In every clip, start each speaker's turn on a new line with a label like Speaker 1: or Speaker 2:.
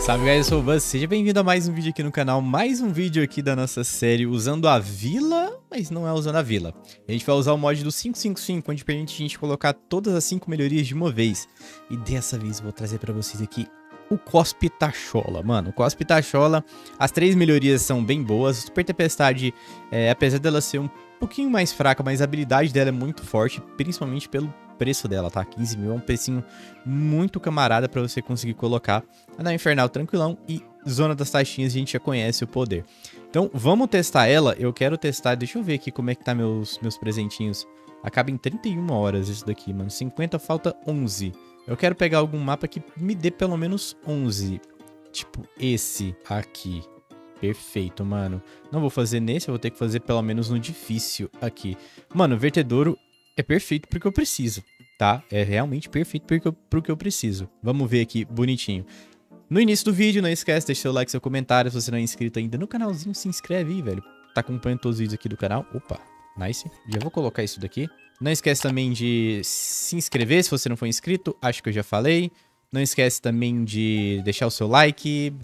Speaker 1: Salve galera, eu sou o Buzz, seja bem-vindo a mais um vídeo aqui no canal, mais um vídeo aqui da nossa série usando a vila, mas não é usando a vila. A gente vai usar o mod do 555, onde permite a gente colocar todas as 5 melhorias de uma vez. E dessa vez eu vou trazer pra vocês aqui o Cospe Tachola, mano. O Cospe Tachola, as três melhorias são bem boas, Super Tempestade, é, apesar dela ser um pouquinho mais fraca, mas a habilidade dela é muito forte, principalmente pelo preço dela, tá? 15 mil é um precinho muito camarada para você conseguir colocar. Na Infernal tranquilão e Zona das Taxinhas a gente já conhece o poder. Então vamos testar ela, eu quero testar, deixa eu ver aqui como é que tá meus, meus presentinhos. Acaba em 31 horas isso daqui, mano. 50 falta 11. Eu quero pegar algum mapa que me dê pelo menos 11. Tipo esse aqui. Perfeito, mano. Não vou fazer nesse, eu vou ter que fazer pelo menos no difícil aqui. Mano, vertedouro é perfeito porque eu preciso, tá? É realmente perfeito porque eu, porque eu preciso. Vamos ver aqui, bonitinho. No início do vídeo, não esquece de deixar seu like, seu comentário. Se você não é inscrito ainda no canalzinho, se inscreve aí, velho. Tá acompanhando todos os vídeos aqui do canal. Opa, nice. Já vou colocar isso daqui. Não esquece também de se inscrever se você não for inscrito. Acho que eu já falei. Não esquece também de deixar o seu like.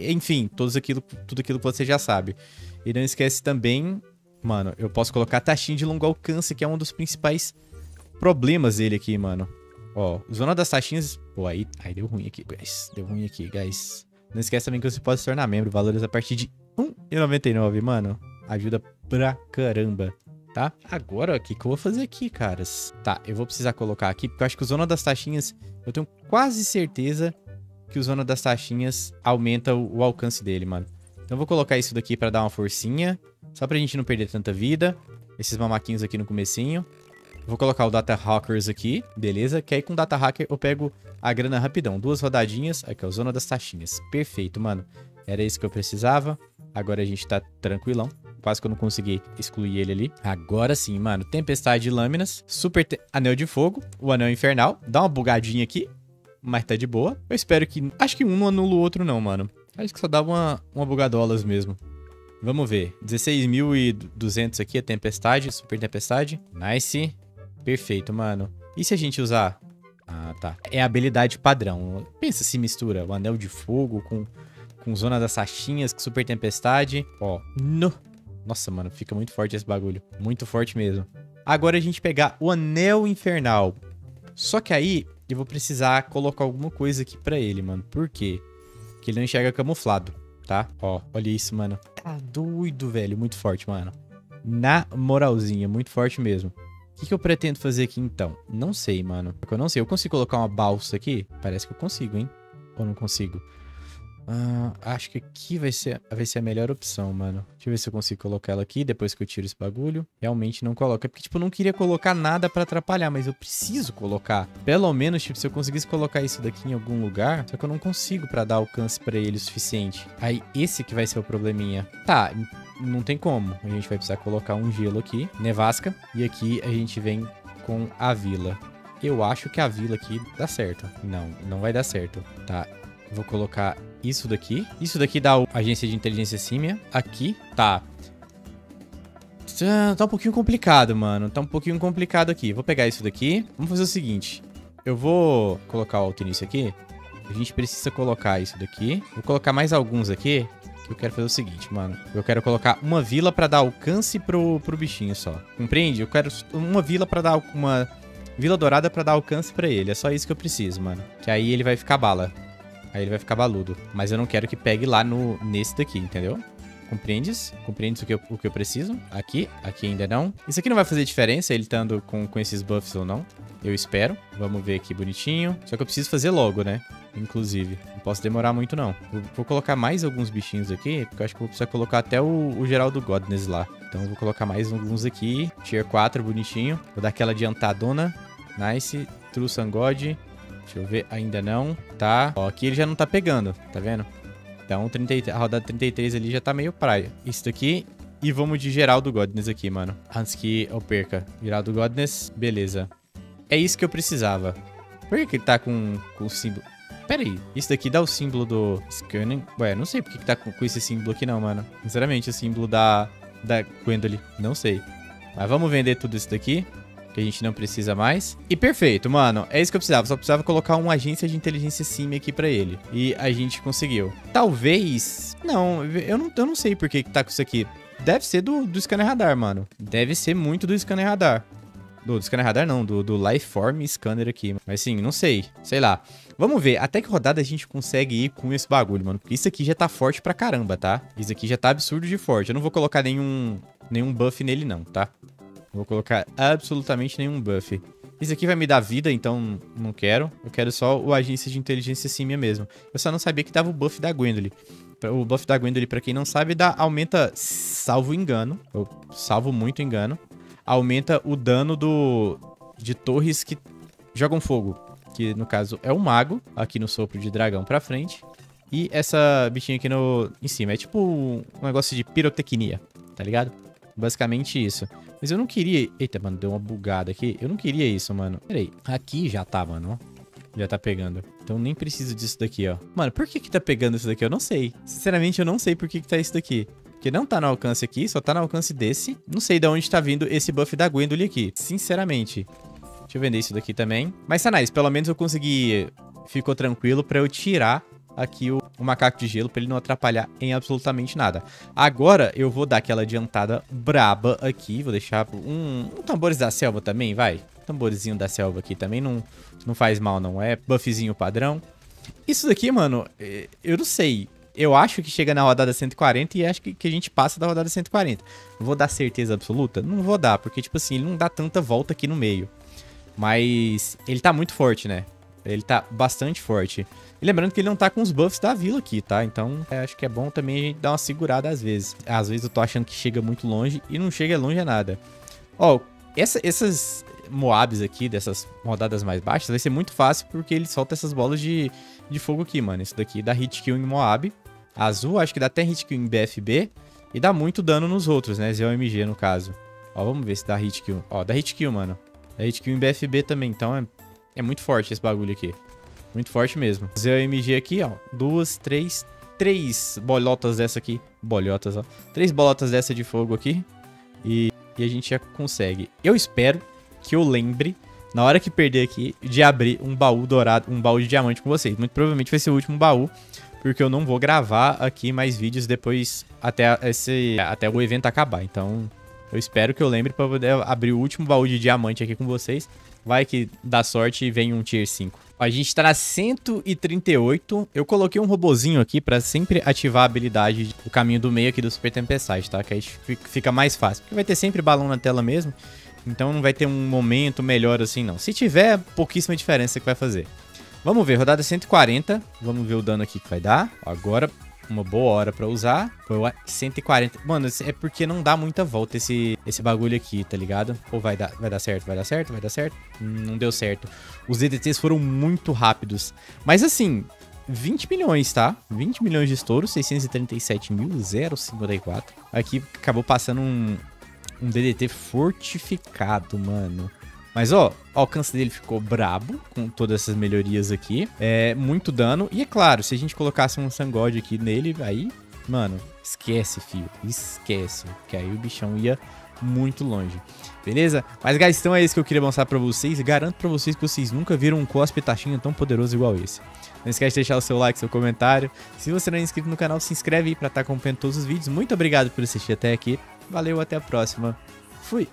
Speaker 1: Enfim, todos aquilo, tudo aquilo que você já sabe. E não esquece também Mano, eu posso colocar taxinha de longo alcance, que é um dos principais problemas dele aqui, mano. Ó, zona das taxinhas... Pô, aí, aí deu ruim aqui, guys. Deu ruim aqui, guys. Não esquece também que você pode se tornar membro. Valores a partir de R$1,99, mano. Ajuda pra caramba, tá? Agora, o que, que eu vou fazer aqui, caras? Tá, eu vou precisar colocar aqui, porque eu acho que o Zona das Taxinhas... Eu tenho quase certeza que o Zona das Taxinhas aumenta o, o alcance dele, mano. Então eu vou colocar isso daqui pra dar uma forcinha. Só pra gente não perder tanta vida. Esses mamaquinhos aqui no comecinho. Vou colocar o Data Hackers aqui, beleza? Que aí com o Data Hacker eu pego a grana rapidão. Duas rodadinhas. Aqui, ó, Zona das Taxinhas. Perfeito, mano. Era isso que eu precisava. Agora a gente tá tranquilão. Quase que eu não consegui excluir ele ali. Agora sim, mano. Tempestade de lâminas. Super Anel de Fogo. O Anel Infernal. Dá uma bugadinha aqui. Mas tá de boa. Eu espero que... Acho que um não anula o outro não, mano. Acho que só dá uma, uma bugadolas mesmo. Vamos ver. 16.200 aqui, a tempestade, super tempestade. Nice. Perfeito, mano. E se a gente usar... Ah, tá. É a habilidade padrão. Pensa se mistura o anel de fogo com, com zona das sachinhas, com super tempestade. Ó, no. Nossa, mano, fica muito forte esse bagulho. Muito forte mesmo. Agora a gente pegar o anel infernal. Só que aí eu vou precisar colocar alguma coisa aqui pra ele, mano. Por quê? Porque ele não enxerga camuflado tá? Ó, olha isso, mano. Tá doido, velho. Muito forte, mano. Na moralzinha, muito forte mesmo. O que, que eu pretendo fazer aqui, então? Não sei, mano. Eu não sei. Eu consigo colocar uma balsa aqui? Parece que eu consigo, hein? Ou não consigo? Uh, acho que aqui vai ser, vai ser a melhor opção, mano. Deixa eu ver se eu consigo colocar ela aqui depois que eu tiro esse bagulho. Realmente não coloca. Porque, tipo, eu não queria colocar nada pra atrapalhar, mas eu preciso colocar. Pelo menos, tipo, se eu conseguisse colocar isso daqui em algum lugar, só que eu não consigo pra dar alcance pra ele o suficiente. Aí, esse que vai ser o probleminha. Tá, não tem como. A gente vai precisar colocar um gelo aqui, nevasca, e aqui a gente vem com a vila. Eu acho que a vila aqui dá certo. Não, não vai dar certo, tá? Vou colocar isso daqui. Isso daqui dá a agência de inteligência símia. Aqui, tá. Tá um pouquinho complicado, mano. Tá um pouquinho complicado aqui. Vou pegar isso daqui. Vamos fazer o seguinte. Eu vou colocar o alto início aqui. A gente precisa colocar isso daqui. Vou colocar mais alguns aqui. Eu quero fazer o seguinte, mano. Eu quero colocar uma vila pra dar alcance pro, pro bichinho só. Compreende? Eu quero uma vila pra dar uma... Vila dourada pra dar alcance pra ele. É só isso que eu preciso, mano. Que aí ele vai ficar bala. Aí ele vai ficar baludo. Mas eu não quero que pegue lá no, nesse daqui, entendeu? Compreendes? Compreendes o que, eu, o que eu preciso? Aqui, aqui ainda não. Isso aqui não vai fazer diferença, ele estando com, com esses buffs ou não. Eu espero. Vamos ver aqui bonitinho. Só que eu preciso fazer logo, né? Inclusive. Não posso demorar muito, não. Eu vou colocar mais alguns bichinhos aqui, porque eu acho que vou precisar colocar até o, o Geraldo Godness lá. Então vou colocar mais alguns aqui. Tier 4, bonitinho. Vou dar aquela adiantadona. Nice. True Sun God. Deixa eu ver, ainda não. Tá. Ó, aqui ele já não tá pegando, tá vendo? Então, 30, a rodada 33 ali já tá meio praia. Isso daqui. E vamos de Geraldo Godness aqui, mano. Antes que eu perca. Geraldo Godness, beleza. É isso que eu precisava. Por que, que ele tá com, com o símbolo? Pera aí, isso daqui dá o símbolo do Scanning? Ué, não sei por que, que tá com, com esse símbolo aqui não, mano. Sinceramente, o símbolo da, da Gwendolyn, não sei. Mas vamos vender tudo isso daqui. Que a gente não precisa mais. E perfeito, mano. É isso que eu precisava. Só precisava colocar uma agência de inteligência sim aqui pra ele. E a gente conseguiu. Talvez... Não, eu não, eu não sei por que, que tá com isso aqui. Deve ser do, do scanner radar, mano. Deve ser muito do scanner radar. Do, do scanner radar não, do, do Lifeform Scanner aqui. Mas sim, não sei. Sei lá. Vamos ver, até que rodada a gente consegue ir com esse bagulho, mano. Porque isso aqui já tá forte pra caramba, tá? Isso aqui já tá absurdo de forte. Eu não vou colocar nenhum, nenhum buff nele não, tá? Vou colocar absolutamente nenhum buff. Isso aqui vai me dar vida, então não quero. Eu quero só o agência de inteligência símia mesmo. Eu só não sabia que dava o buff da Gwendolyn. O buff da Gwendolyn, pra quem não sabe, dá, aumenta, salvo engano, ou salvo muito engano, aumenta o dano do de torres que jogam fogo. Que no caso é o mago, aqui no sopro de dragão pra frente. E essa bichinha aqui no, em cima. É tipo um negócio de pirotecnia, tá ligado? Basicamente isso. Mas eu não queria... Eita, mano, deu uma bugada aqui. Eu não queria isso, mano. Pera aí. Aqui já tá, mano, Já tá pegando. Então nem preciso disso daqui, ó. Mano, por que que tá pegando isso daqui? Eu não sei. Sinceramente, eu não sei por que que tá isso daqui. Porque não tá no alcance aqui, só tá no alcance desse. Não sei de onde tá vindo esse buff da Gwendolyn aqui. Sinceramente. Deixa eu vender isso daqui também. Mas, Sanais, pelo menos eu consegui... Ficou tranquilo pra eu tirar aqui o, o, macaco de gelo pra ele não atrapalhar em absolutamente nada. Agora eu vou dar aquela adiantada braba aqui. Vou deixar um, um tambores da selva também, vai. Tamborzinho da selva aqui também não, não faz mal, não. É buffzinho padrão. Isso daqui, mano, é, eu não sei eu acho que chega na rodada 140 e acho que, que a gente passa da rodada 140. Vou dar certeza absoluta? Não vou dar, porque, tipo assim, ele não dá tanta volta aqui no meio. Mas ele tá muito forte, né? Ele tá bastante forte. E lembrando que ele não tá com os buffs da vila aqui, tá? Então, é, acho que é bom também a gente dar uma segurada às vezes. Às vezes eu tô achando que chega muito longe e não chega longe a nada. Ó, essa, essas Moabs aqui, dessas rodadas mais baixas, vai ser muito fácil porque ele solta essas bolas de, de fogo aqui, mano. Esse daqui dá hit kill em Moab. Azul, acho que dá até hit kill em BFB. E dá muito dano nos outros, né? ZOMG, no caso. Ó, vamos ver se dá hit kill. Ó, dá hit kill, mano. Dá hit kill em BFB também, então é, é muito forte esse bagulho aqui. Muito forte mesmo. ZOMG aqui, ó. Duas, três, três bolotas dessa aqui. Bolhotas, ó. Três bolotas dessa de fogo aqui. E, e a gente já consegue. Eu espero que eu lembre, na hora que perder aqui, de abrir um baú dourado, um baú de diamante com vocês. Muito provavelmente vai ser o último baú, porque eu não vou gravar aqui mais vídeos depois, até, esse, até o evento acabar. Então, eu espero que eu lembre para poder abrir o último baú de diamante aqui com vocês. Vai que dá sorte e vem um Tier 5. A gente tá na 138. Eu coloquei um robozinho aqui pra sempre ativar a habilidade do caminho do meio aqui do Super Tempestade, tá? Que aí fica mais fácil. Porque vai ter sempre balão na tela mesmo. Então não vai ter um momento melhor assim, não. Se tiver, pouquíssima diferença que vai fazer. Vamos ver, rodada 140. Vamos ver o dano aqui que vai dar. Agora, uma boa hora pra usar. Foi 140. Mano, é porque não dá muita volta esse, esse bagulho aqui, tá ligado? Ou vai dar, vai dar certo, vai dar certo, vai dar certo? Não deu certo. Os DDTs foram muito rápidos. Mas assim, 20 milhões, tá? 20 milhões de estouro, 637.054. Aqui acabou passando um, um DDT fortificado, mano. Mas, ó, o alcance dele ficou brabo com todas essas melhorias aqui. É muito dano. E é claro, se a gente colocasse um Sangod aqui nele, aí, mano, esquece, filho. Esquece. Que aí o bichão ia muito longe. Beleza? Mas, guys, então é isso que eu queria mostrar pra vocês. Garanto pra vocês que vocês nunca viram um cospe taxinha tão poderoso igual esse. Não esquece de deixar o seu like, seu comentário. Se você não é inscrito no canal, se inscreve aí pra estar tá acompanhando todos os vídeos. Muito obrigado por assistir até aqui. Valeu, até a próxima. Fui!